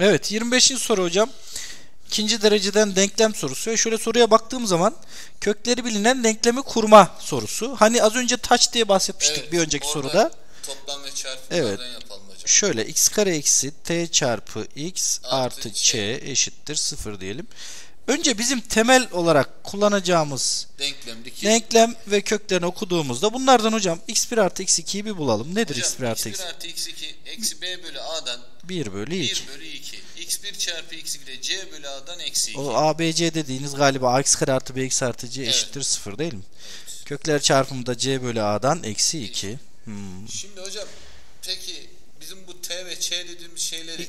Evet 25. soru hocam. İkinci dereceden denklem sorusu. Ve şöyle soruya baktığım zaman kökleri bilinen denklemi kurma sorusu. Hani az önce taç diye bahsetmiştik Evet, bir önceki soruda. Toplam ve çarpımlardan Evet. yapalım hocam. Şöyle x kare eksi t çarpı x Artı artı ç. eşittir 0 diyelim. Önce bizim temel olarak kullanacağımız Denklemdeki denklem ve köklerini okuduğumuzda bunlardan hocam x1 artı x2'yi bir bulalım. Nedir hocam, x1 artı x1 x2? artı x2 eksi b bölü a'dan 1 bölü 2. 1 bölü 2. x1 çarpı x2 de c bölü a'dan eksi 2. O ABC dediğiniz galiba ax kare artı bx artı c Evet. eşittir 0 değil mi? Kökler çarpımında c bölü a'dan eksi 2. Hmm. Şimdi hocam peki bizim bu t ve ç dediğimiz şeyleri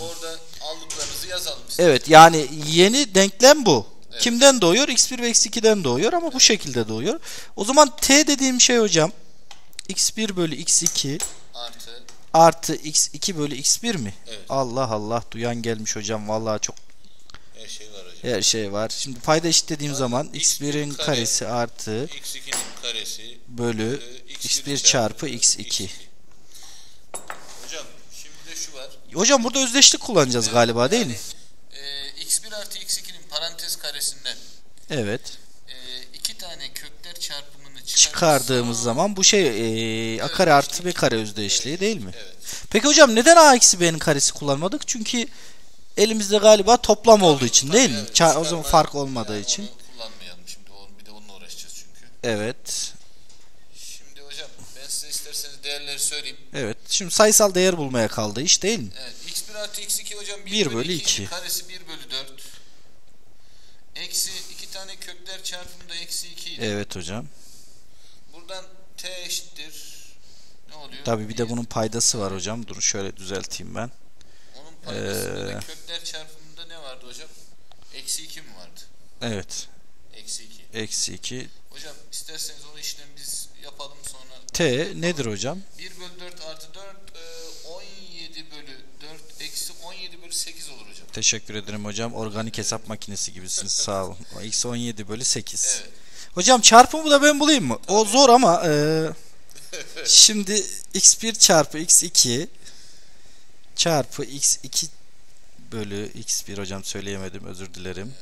orada aldıklarınızı yazalım. biz. Evet yani yeni denklem bu. Evet. Kimden doğuyor? x1 ve x2'den doğuyor ama bu şekilde doğuyor. O zaman t dediğim şey hocam x1 bölü x2 Artı artı x2 bölü x1 mi? Evet. Allah Allah duyan gelmiş hocam vallahi çok her şey var hocam. her şey var. Şimdi payda eşitlediğim zaman x1'in x1'in kare karesi artı x2'nin karesi bölü e, x1 çarpı x2. Hocam şimdi de şu var. Hocam burada özdeşlik kullanacağız galiba değil mi? E, x1 artı x2'nin parantez karesinden Evet. Tane kökler çarpımını Çıkardığımız zaman bu şey e, a kare artı b kare özdeşliği değil mi? Evet. Peki hocam neden a eksi b'nin karesi kullanmadık? Çünkü elimizde galiba toplam olduğu için değil mi? Evet, o zaman fark olmadığı yani için. Kullanmayalım şimdi. Onu, bir de onunla uğraşacağız çünkü. Evet. Şimdi hocam ben size isterseniz değerleri söyleyeyim. Evet. Şimdi sayısal değer bulmaya kaldı iş değil mi? Evet. x1 artı x2 hocam 1, Bir bölü bölü 2. iki. Karesi 1 bölü 4. Eksi tane kökler çarpımında eksi 2 idi. Evet hocam. Buradan t eşittir. Ne oluyor? Tabii bir de bunun paydası var hocam. Dur şöyle düzelteyim ben. Onun paydasında Ee, da kökler çarpımında ne vardı hocam? Eksi 2 mi vardı? Evet. Eksi 2. Eksi 2. Hocam isterseniz o işlemi biz yapalım sonra. T nedir hocam? 1 bölü 4 artı 4 e, 17 bölü 4 eksi 17 bölü 8 olur hocam. Teşekkür ederim hocam. Organik hesap makinesi gibisiniz. Sağ olun. Eksi 17 bölü 8. Evet. Hocam çarpımı da ben bulayım mı? O zor ama e, şimdi x1 çarpı x2 çarpı x2 bölü x1 hocam söyleyemedim özür dilerim.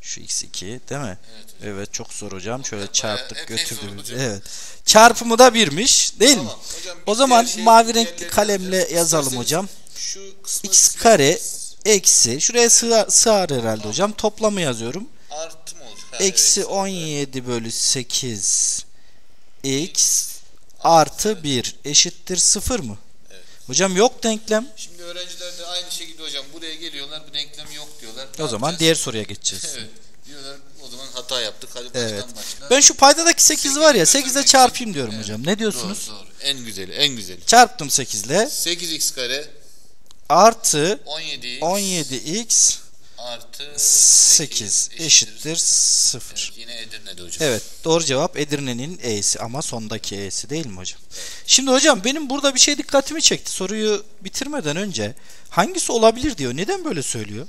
Şu x2 değil mi? Evet hocam. Evet çok zor hocam. Şöyle Bayağı çarptık götürdük. hocam. Evet. Çarpımı da birmiş değil mi? Tamam, hocam, O zaman şey- mavi renkli kalemle yazalım hocam. X kare eksi şuraya sığar, sığar herhalde hocam. Toplamı yazıyorum. artı mı olacak? Eksi evet. 17 bölü 8 x artı 1 eşittir 0 mı? Hocam yok denklem. Şimdi öğrenciler de aynı şekilde hocam buraya geliyorlar bu denklem yok diyorlar. Ne O zaman yapacağız? diğer soruya geçeceğiz. Evet. Diyorlar o zaman hata yaptık. Hadi Evet. başla. Ben şu paydadaki 8 var ya Sekizi 8'e götürmek çarpayım diyorum Evet. hocam. Ne diyorsunuz? Doğru, doğru. En güzeli, en güzeli. Çarptım 8 ile 8x kare artı 17x 17x artı 8 eşittir 0. Evet, yine Edirne'de hocam. Evet doğru cevap Edirne'nin E'si ama sondaki E'si değil mi hocam? Şimdi hocam benim burada bir şey dikkatimi çekti. Soruyu bitirmeden önce hangisi olabilir diyor. Neden böyle söylüyor?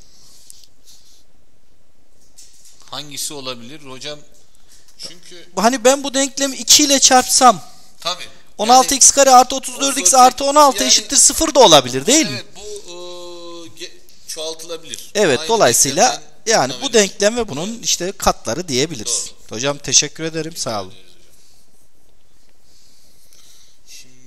Hangisi olabilir hocam? Çünkü Hani ben bu denklemi 2 ile çarpsam tabii 16x kare artı 34x artı 16 Yani- eşittir 0 da olabilir değil mi? Evet ge- çoğaltılabilir. Evet Aynı dolayısıyla yani bu denklem ve bunun işte katları diyebiliriz. Hocam teşekkür ederim sağ olun.